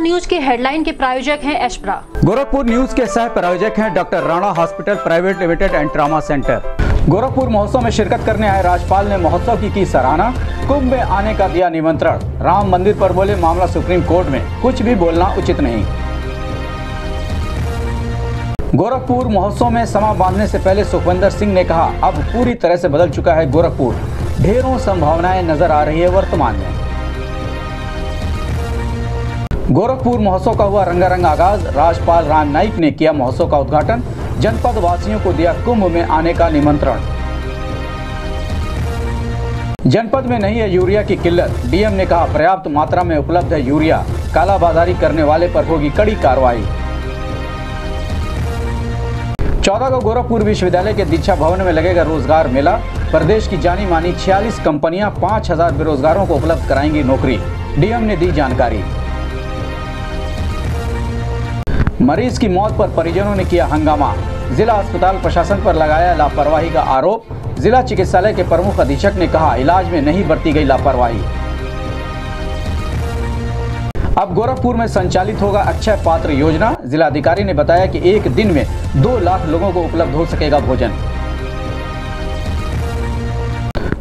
Headline के प्रायोजक हैं एशप्रा गोरखपुर न्यूज़ के सह प्रायोजक हैं doctor Rana hospital private limited and trauma centre. Gorakhpur महोत्सव में शिरकत करने आए राज्यपाल ने महोत्सव की की सराहना, कुंभ में आने का दिया निमंत्रण। राम मंदिर पर बोले मामला सुप्रीम कोर्ट में, कुछ भी बोलना उचित नहीं। गोरखपुर महोत्सव में समा बांधने से पहले सुखविंदर सिंह ने कहा, अब पूरी तरह से बदल चुका है गोरखपुर। ढेरों संभावनाएँ नज़र आ रही है वर्तमान में। गोरखपुर महोत्सव का हुआ रंगारंग आगाज़। राजपाल राम नाईक ने किया महोत्सव का उद्घाटन। जनपद वासियों को दिया कुंभ में आने का निमंत्रण। जनपद में नहीं है यूरिया की किल्लत। डीएम ने कहा, पर्याप्त मात्रा में उपलब्ध है यूरिया। कालाबाजारी करने वाले पर होगी कड़ी कार्रवाई। चौदह को गोरखपुर विश्वविद्यालय के दीक्षा भवन में लगेगा रोज़गार मेला। प्रदेश की जानी मानी 46 कंपनियाँ 5000 बेरोजगारों को उपलब्ध कराएँगी नौकरी। डीएम ने दी जानकारी। मरीज़ की मौत पर परिजनों ने किया हंगामा। जिला अस्पताल प्रशासन पर लगाया लापरवाही का आरोप। जिला चिकित्सालय के प्रमुख अधीक्षक ने कहा, इलाज में नहीं बरती गई लापरवाही। अब गोरखपुर में संचालित होगा अक्षय पात्र योजना। जिलाधिकारी ने बताया कि एक दिन में दो लाख लोगों को उपलब्ध हो सकेगा भोजन।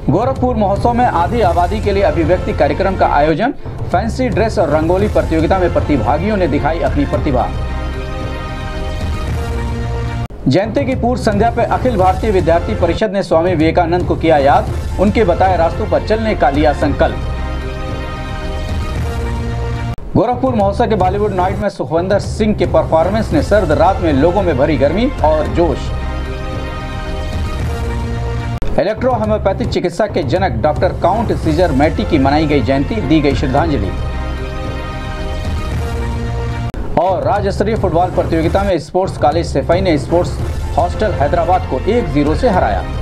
गोरखपुर महोत्सव में आधी आबादी के लिए अभिव्यक्ति कार्यक्रम का आयोजन। फैंसी ड्रेस और रंगोली प्रतियोगिता में प्रतिभागियों ने दिखाई अपनी प्रतिभा। जयंती की पूर्व संध्या पर अखिल भारतीय विद्यार्थी परिषद ने स्वामी विवेकानंद को किया याद। उनके बताए रास्तों पर चलने का लिया संकल्प। गोरखपुर महोत्सव के बॉलीवुड नाइट में सुखविंदर सिंह के परफॉर्मेंस ने सर्द रात में लोगों में भरी गर्मी और जोश। इलेक्ट्रो होम्योपैथिक चिकित्सा के जनक डॉक्टर काउंट सीजर मैटी की मनाई गई जयंती, दी गई श्रद्धांजलि। और राज्य स्तरीय फुटबॉल प्रतियोगिता में स्पोर्ट्स कॉलेज सिफाई ने स्पोर्ट्स हॉस्टल हैदराबाद को एक ज़ीरो से हराया।